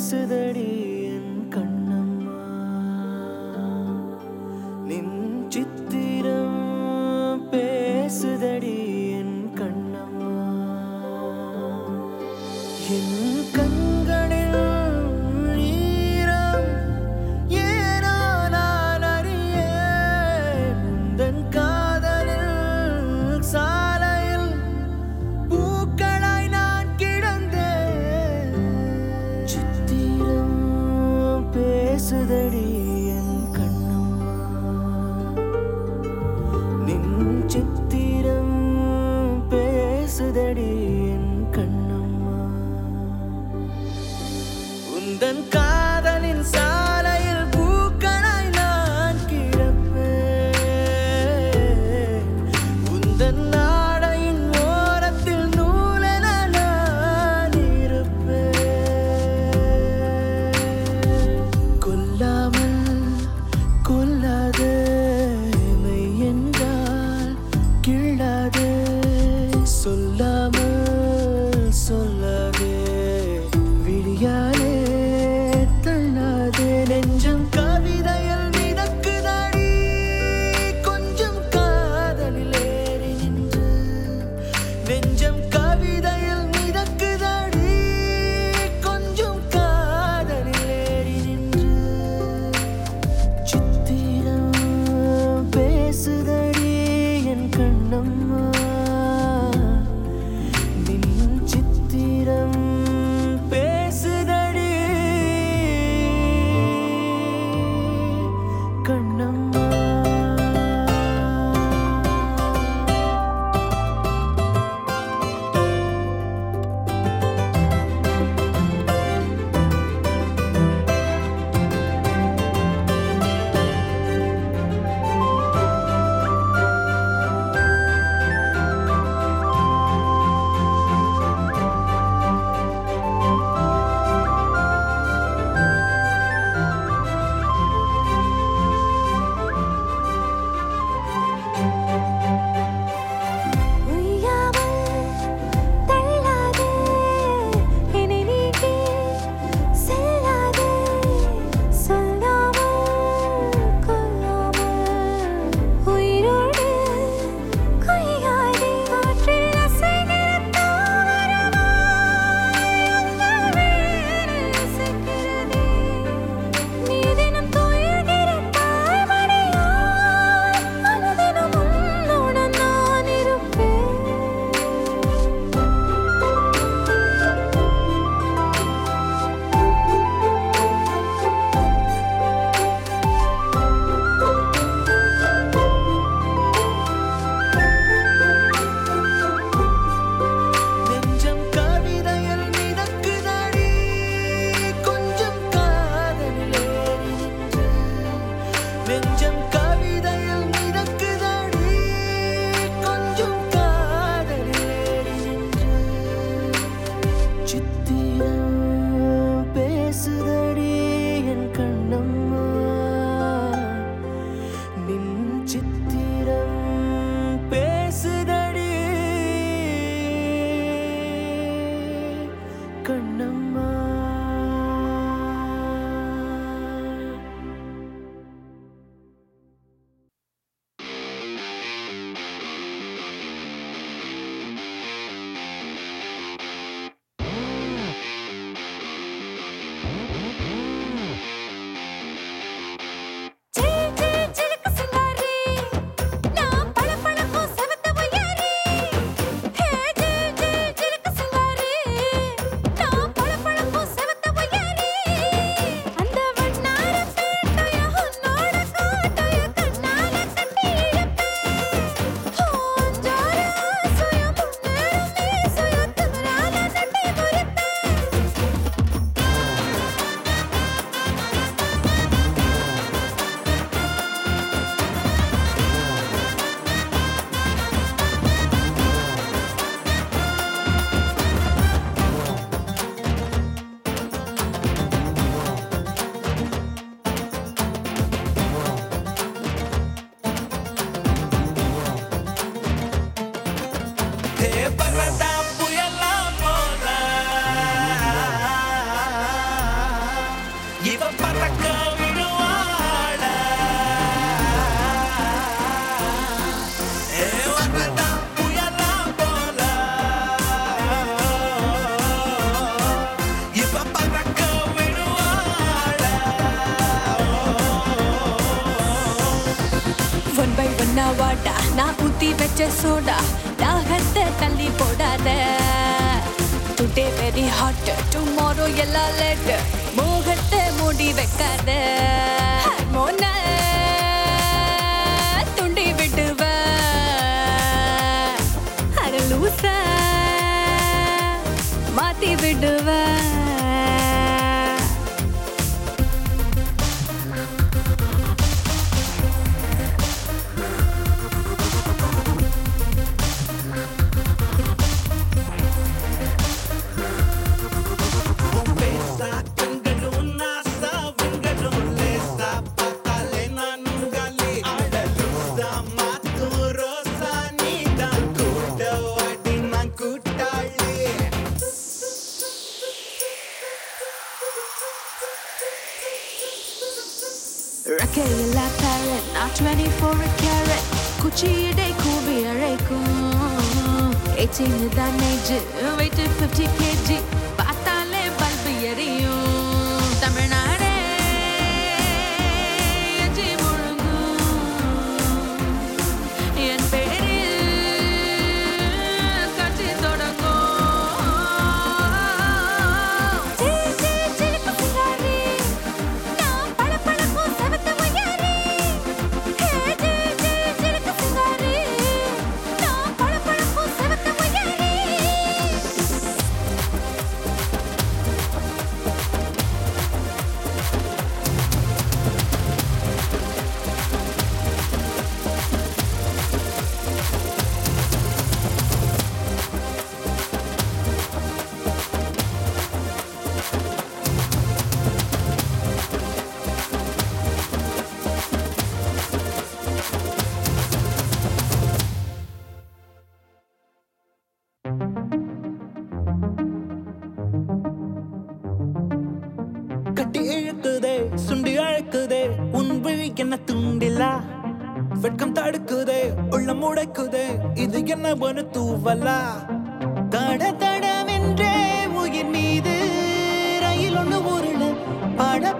பேசுதடி ஒன்னா வாடா நான் ஊத்தி வச்ச சோடா தாகத்தை தள்ளி போடாத டுடே வெரி ஹாட் டுமாரோ எல்லாம் லேட் கட்டி வைக்காத. ஹார்மோன துண்டி விடுவ. அரலூச மாத்தி விடுவ. seen it age, major, weighted 50 kg. தூக்கம் தடுக்குதே உள்ள முடைக்குதே. இது என்ன ஒரு தூவலா? தட தடமென்றே உயிர் மீது ரயில் ஒன்று உருள பட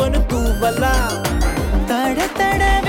இது என்ன தட